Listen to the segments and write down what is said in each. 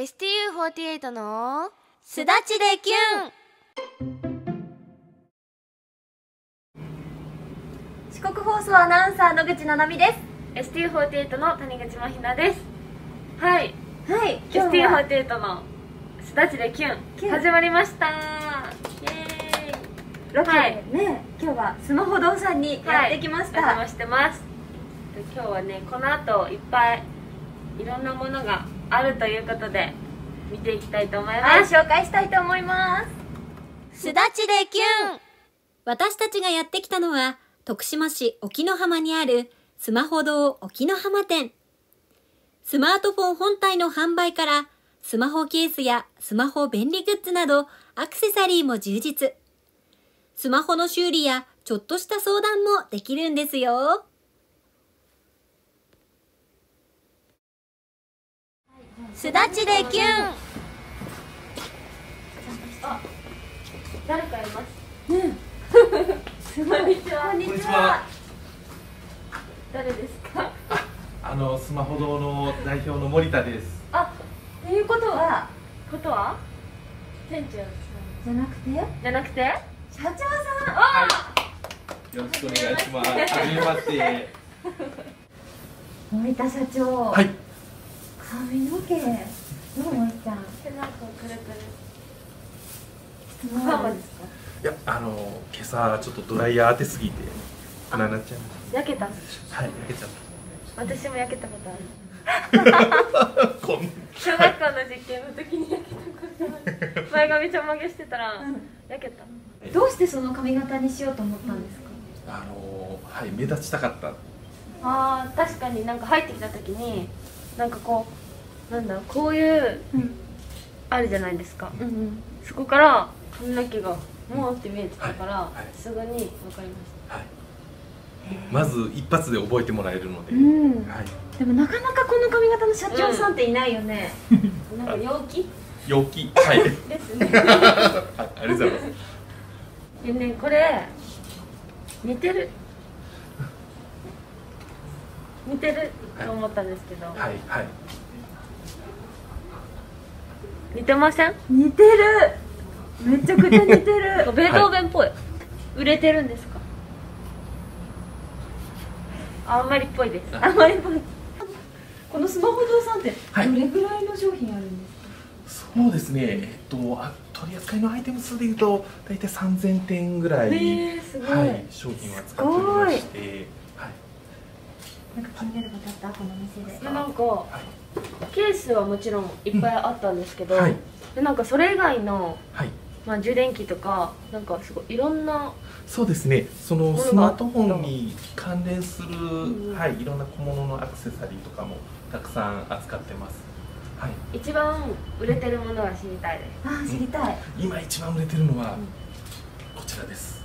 STU48 のすだちでキュン。四国放送アナウンサー野口七海で STU48 の谷口真ひなです。はい。すはい今日は STU48 のすだちでキュキュン。ン始まりました。イエーイ。ロケはいね今日はスマホ堂さんにやってきました、お邪魔してます。で今日はねこの後いっぱいいろんなものがあるということで見ていきたいと思いはいます、紹介したいと思いますすだちでキュン私たちがやってきたのは、徳島市沖ノ浜にあるスマホ堂沖ノ浜店。スマートフォン本体の販売から、スマホケースやスマホ便利グッズなど、アクセサリーも充実。スマホの修理やちょっとした相談もできるんですよ。すだちでキュン。誰かいます？すごいこん。にちはこんにちは。は誰ですか？あのスマホ堂の代表の森田です。あということはことは？店長さん。じゃなくて？じゃなくて？社長さん。はい。よろしくお願いします。はじめまして。森田社長。はい。髪の毛どう森ちゃんでなんかくるくる質問あるんですかいやあの今朝ちょっとドライヤー当てすぎて粉になっちゃいま焼けたした。はい。焼けちゃっ私も焼けたことある。小学校の実験の時に焼けたことある前髪ちょんまげしてたら焼けたどうしてその髪型にしようと思ったんですか、あのはい目立ちたかった。あー確かになんか入ってきた時になんかこうなんだこういううんあるじゃないですかうんうんそこから髪の毛がもうって見えてたから、はいはいすぐに分かりましはい。まず一発で覚えてもらえるので。うんはい。でもなかなかこの髪型の社長さんっていないよね、たなんか陽気？陽気。はい。ですねはい ありがとうございます。でねこれ似てる似てると思ったんですけど、はいはい。似てません？似てる。めちゃくちゃ似てる。ベートーベンっぽい、売れてるんですか？あんまりっぽいです。あまりぽい。このスマホ堂さんってはい。どれぐらいの商品あるんですか、そうですね。えっとあ取り扱いのアイテム数でいうと大体3000点ぐらい。へーすごい。はい、商品を扱っておりまして、はい、なんか気になることあった？この店で。でなんかはい、ケースはもちろんいっぱいあったんですけど、はい。でなんかそれ以外の、はい、まあ、充電器とかなんかすごいいろんなそうですね。そのがスマートフォンに関連する、んはい、いろんな小物のアクセサリーとかもたくさん扱ってます。はい、一番売れてるものが知りたいです。あー知りたい。今一番売れてるのはこちらです。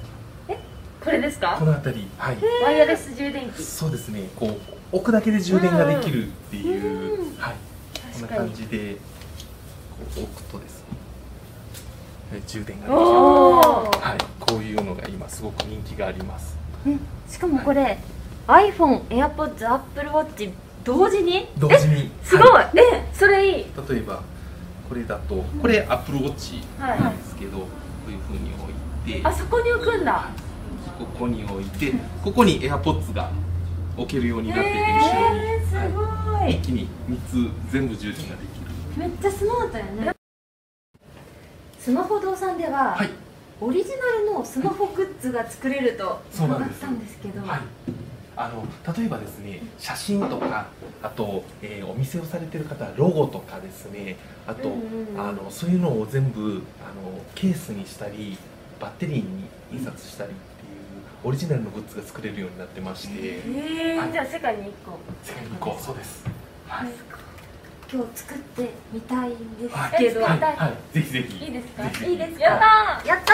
これですか？この辺り、はい、ワイヤレス充電器。そうですね。こう置くだけで充電ができるっていう、はい、こんな感じでこう置くとですね、え充電ができる。はい、こういうのが今すごく人気があります。えしかもこれ iPhone、AirPods、Apple Watch 同時に？同時に。すごい、はえそれいい。例えばこれだとこれ Apple Watch はい。なんですけど、こういう風に置いて、あそこに置くんだここに置いて、ここに AirPods が置けるようになっていて、へ後ろに、えー、すごはい。一気に3つ全部充電ができる。めっちゃスマートやね。スマホ堂さんでは、はい、オリジナルのスマホグッズが作れると伺ったんですけど。はい。あの例えばですね写真とかあと、えーお店をされてる方はロゴとかですねあと、うんうんうん。あのそういうのを全部あのケースにしたりバッテリーに印刷したりっていうオリジナルのグッズが作れるようになってまして。えー。はい。じゃあ世界に1個。世界にこうそうです。はい、今日作ってみたいんですはいけど、はい、はい、ぜひぜひ。いいですか？いいですか？やったやった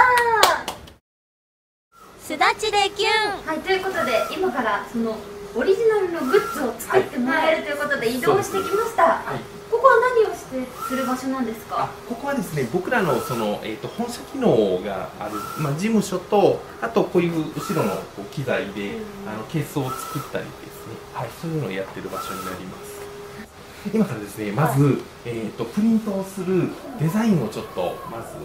すだちでキュンーはい。ということで今からそのオリジナルのグッズを作ってもらえるということで移動してきました、はい。ここは何する場所なんですあかここはですね僕らのその、えー、と本社機能がある、まあ、事務所とあとこういう後ろのこう機材で、うん。あのケースを作ったりですね、はい、そういうのをやってる場所になります。今からですねまず、えー、とプリントをするデザインをちょっとまず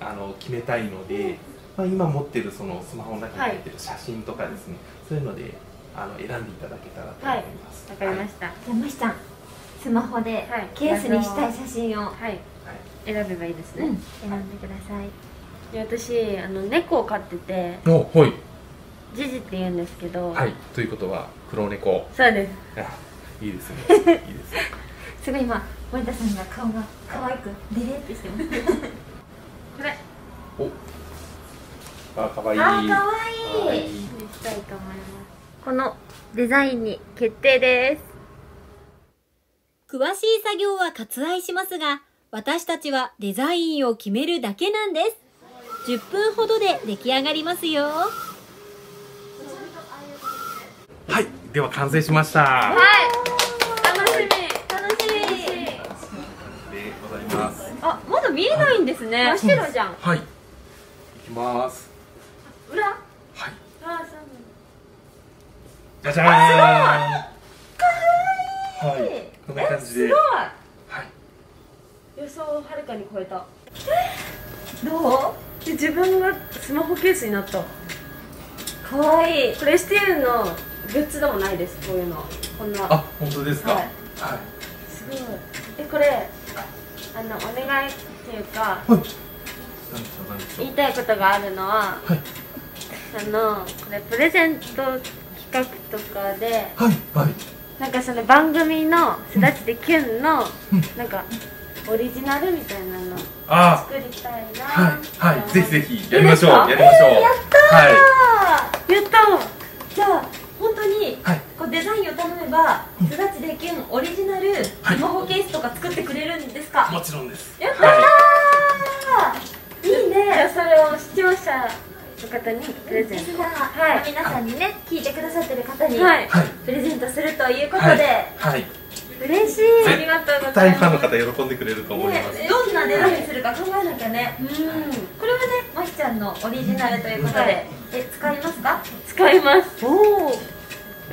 あの決めたいので、まあ、今持ってるそのスマホの中に入ってる写真とかですね、そういうのであの選んでいただけたらと思います。わかりました。じゃあましちゃんスマホではい。ケースにしたい写真を、はい。はい。選べばいいですね、うん、選んでください。で私あの猫を飼ってておはい、ジジって言うんですけど、はい、ということは黒猫。そうです。あいいですね。いいですね。すごい今森田さんが顔が可愛くデレってしてます。これ。お。あかわい。いあー可愛い。いい。にしたいと思います。このデザインに決定です詳しい作業は割愛しますが、私たちはデザインを決めるだけなんです。10分ほどで出来上がりますよ。はいでは完成しました。はい。楽しみ。楽しみ。でございますあまだ見えないんですね。真っ白じゃん。はい。いきます。裏？はい。あそうじゃじゃーん。はいこんな感じですごいはい予想をはるかに超えた。どで自分がスマホケースになった。う可愛い。これ STL のグッズでもないです。こういうの。こんな。あ本当ですか？ははい。い、すごい。えこれあのお願いっていうかはい、言いたいことがあるのははい。あのこれプレゼント企画とかではいはい。なんかその番組の「すだちでキュンの」うん。なんかオリジナルみたいなのあ作りたいな。はいはいぜひぜひひやりましょうやりましょう。やったはい。やったじゃあ本当にはい。こうデザインを頼めばすだちできんオリジナルスマホケースとか作ってくれるんですか、もちろんです。やったー、はい。い、いじゃあねそれを視聴者の方にプレゼント。はい。皆さんにね聞いてくださってる方に、はい。はい。プレゼントするということで、はい。はい嬉しい。ありがとうござ大いますファンの方喜んでくれると思います。ね、どんなデザインするか考えなきゃね、うん。これはねましちゃんのオリジナルということで、はい。え使いますか？使います。おお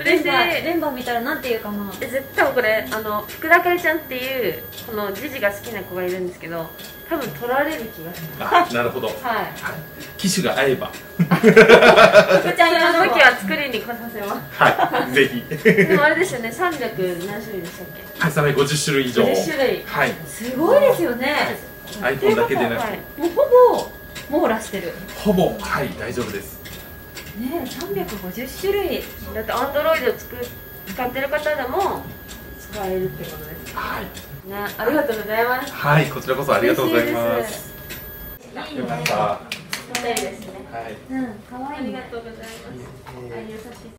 嬉しい。レンバー見たらなんて言うかなえ絶対これあの福田かりちゃんっていうこのジジが好きな子がいるんですけど多分取られる気がするあなるほど。はい。はい機種が合えば。福ちゃんその時は作りに来させます。はいぜひ。でもあれですよね300何種類でしたっけ？はいさらに50種類以上。50種類。はい。すごいですよね、アイコンだけでなく。はい。もうほぼ網羅してる。ほぼはい大丈夫ですね350種類。だってアンドロイド使使ってる方でも使えるってことですはい。ねありがとうございます。はいこちらこそありがとうございます。いいねよかったはぴったりですねいうん可愛いねありがとうございますあ優しい